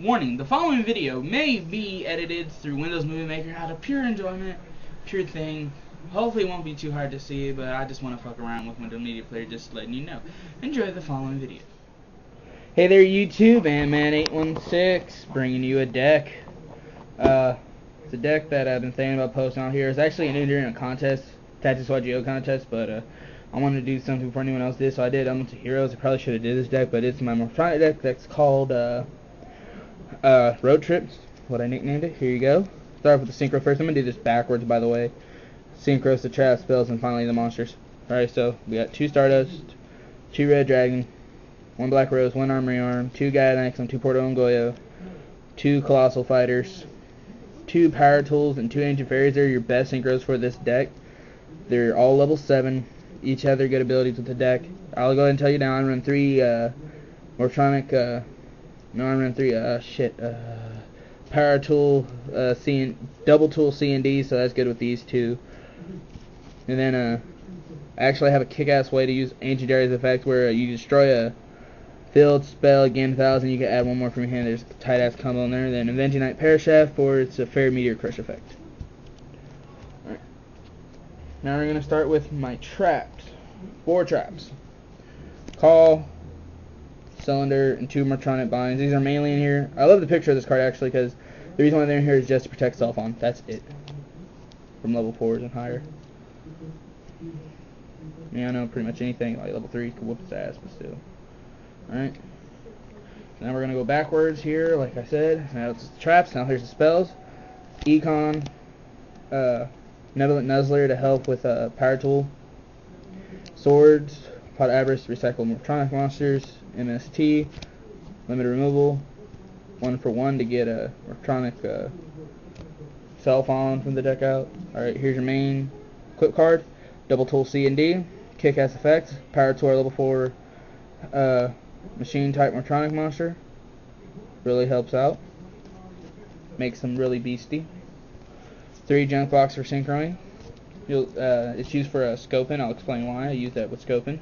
Warning, the following video may be edited through Windows Movie Maker out of pure enjoyment, pure thing. Hopefully it won't be too hard to see, but I just want to fuck around with Windows Media Player just letting you know. Enjoy the following video. Hey there YouTube, Ant-Man816 bringing you a deck. Uh, it's a deck that I've been thinking about posting out here. It's actually an a contest, Tactics YGO contest, but uh, I wanted to do something before anyone else did, so I did Elemental Heroes. I probably should have did this deck, but it's my Morphtronic deck that's called uh, uh, Road Trips, what I nicknamed it. Here you go. Start off with the Synchro first. I'm to do this backwards, by the way. Synchros, the trap spells, and finally the monsters. Alright, so we got two Stardust, two Red Dragon, one Black Rose, one Armory Arm, two and two Porto and Goyo, two Colossal Fighters, two Power Tools, and two Ancient Fairies. They're your best synchros for this deck. They're all level 7. Each have their good abilities with the deck. I'll go ahead and tell you now, I run three uh, Morphtronic uh, no, I'm running three. Uh, shit. Uh, power tool, uh, C and double tool C and D, so that's good with these two. And then, uh, I actually have a kick-ass way to use Ancient Fairy's effect where you destroy a field spell again thousand. You can add one more from your hand. There's a tight-ass combo in there. Then Avenging Knight Parshath for its a fair meteor crush effect. Alright. Now we're gonna start with my traps. Four traps. Call, cylinder, and two Morphtronic binds. These are mainly in here. I love the picture of this card actually because the reason why they're in here is just to protect on. That's it. From level 4s and higher. Yeah, I know pretty much anything like level 3 can whoop its ass, but still. Alright. Now we're going to go backwards here, like I said. Now it's the traps, now here's the spells. Econ, uh, Malevolent Nuzzler to help with uh, Power Tool. Swords, Pot Avarice, Recycle Morphtronic Monsters. MST, limited removal, one for one to get a electronic uh, cell phone from the deck out. Alright, here's your main equip card, double tool C and D, kick-ass effect, power to level 4 uh, machine type electronic monster. Really helps out. Makes them really beasty. Three junk box for synchroing. Uh, it's used for uh, Scopen. I'll explain why I use that with Scopen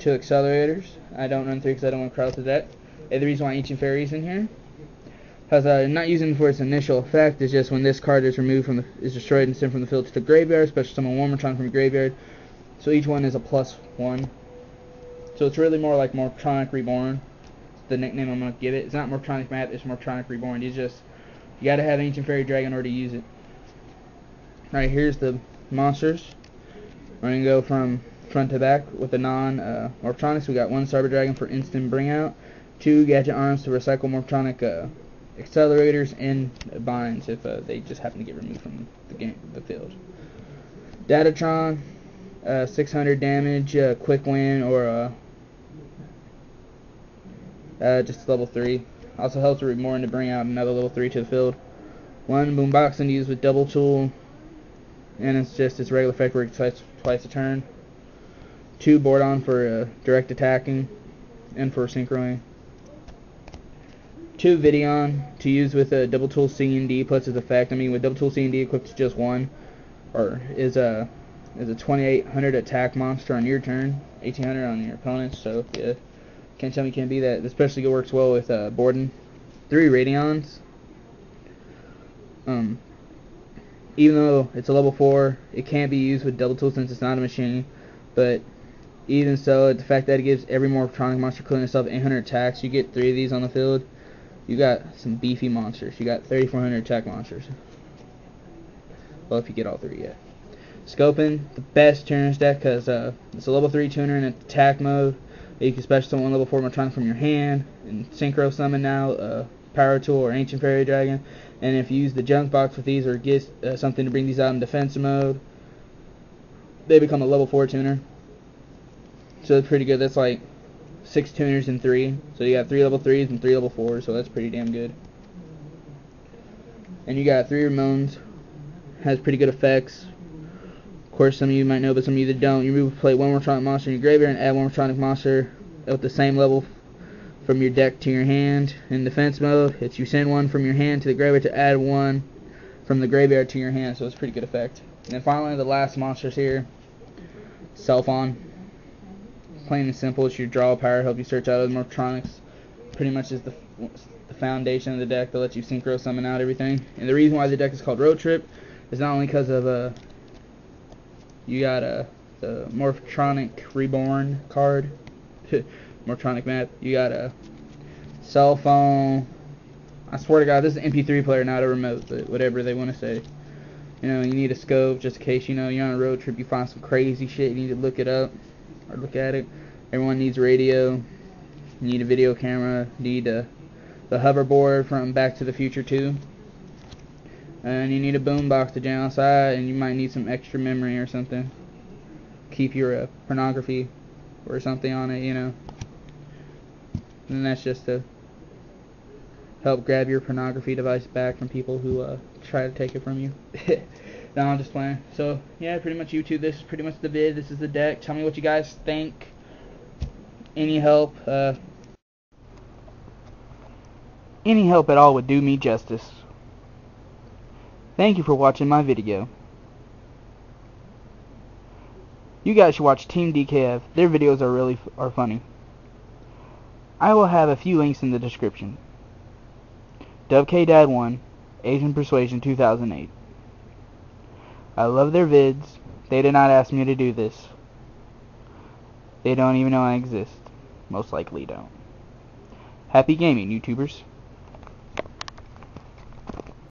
two accelerators. I don't run three because I don't want to crowd the deck. And the reason why Ancient Fairy's in here, because uh, not using for its initial effect, is just when this card is removed from the, is destroyed and sent from the field to the graveyard, special summon one Mortron from the graveyard. So each one is a plus one. So it's really more like Morphtronic Reborn. The nickname I'm going to give it. It's not Morphtronic Map, it's Morphtronic Reborn. It's just, you got to have Ancient Fairy Dragon order to use it. Alright, here's the monsters. We're going to go from front to back with the non uh. We got one Cyber Dragon for instant bring out, two Gadget Arms to recycle Morphtronic uh, accelerators and binds if uh, they just happen to get removed from the game, the field. Datatron, uh, 600 damage, uh, quick win, or uh, uh, just level 3. Also helps more to bring out another level 3 to the field. One Boombox and use with double tool, and it's just its regular effect where it twice, twice a turn two Boarden for uh, direct attacking and for synchroing. Two Videon to use with a double tool C and D plus its effect. I mean, with double tool C and D equipped to just one, or is a is a 2800 attack monster on your turn, 1800 on your opponent's. So yeah, can't tell me can't be that. Especially it works well with uh, Boarden. Three Radions. Um, even though it's a level four, it can't be used with double tool since it's not a machine. But even so, the fact that it gives every Morphtronic monster including itself 800 attacks, you get three of these on the field, you got some beefy monsters. You got 3,400 attack monsters. Well, if you get all three yet. Scopen, the best tuners deck because uh, it's a level 3 tuner in attack mode. You can special summon level 4 Morphtronic from your hand and synchro summon now uh, Power Tool or Ancient Fairy Dragon. And if you use the junk box with these or get uh, something to bring these out in defense mode, they become a level 4 tuner. So it's pretty good. That's like six tuners and three. So you got three level threes and three level fours. So that's pretty damn good. And you got three Ramones. Has pretty good effects. Of course, some of you might know, but some of you that don't. You move play one Morphtronic monster in your graveyard and add one Morphtronic monster at the same level from your deck to your hand. In defense mode, it's you send one from your hand to the graveyard to add one from the graveyard to your hand. So it's pretty good effect. And then finally, the last monsters here. Celfon plain and simple. It's your draw power, help you search out other Morphtronics. pretty much is the the foundation of the deck that lets you synchro summon out everything. And the reason why the deck is called Road Trip is not only because of uh you got uh the Morphtronic Reborn card, Morphtronic map. You got a cell phone. I swear to God, this is an MP3 player, not a remote, but whatever they want to say. You know, you need a scope just in case, you know, you're on a road trip, you find some crazy shit, you need to look it up or look at it. Everyone needs radio. Need a video camera. Need a, the hoverboard from Back to the Future 2. And you need a boombox to jam outside, and you might need some extra memory or something. Keep your uh, pornography or something on it, you know. And that's just to help grab your pornography device back from people who uh, try to take it from you. no, I'm just playing. So, yeah, pretty much YouTube. This is pretty much the vid. This is the deck. Tell me what you guys think. Any help, uh, any help at all would do me justice. Thank you for watching my video. You guys should watch Team DKF. Their videos are really are funny. I will have a few links in the description. Dad 1 Asian Persuasion 2008. I love their vids. They did not ask me to do this. They don't even know I exist. Most likely don't. Happy gaming, YouTubers.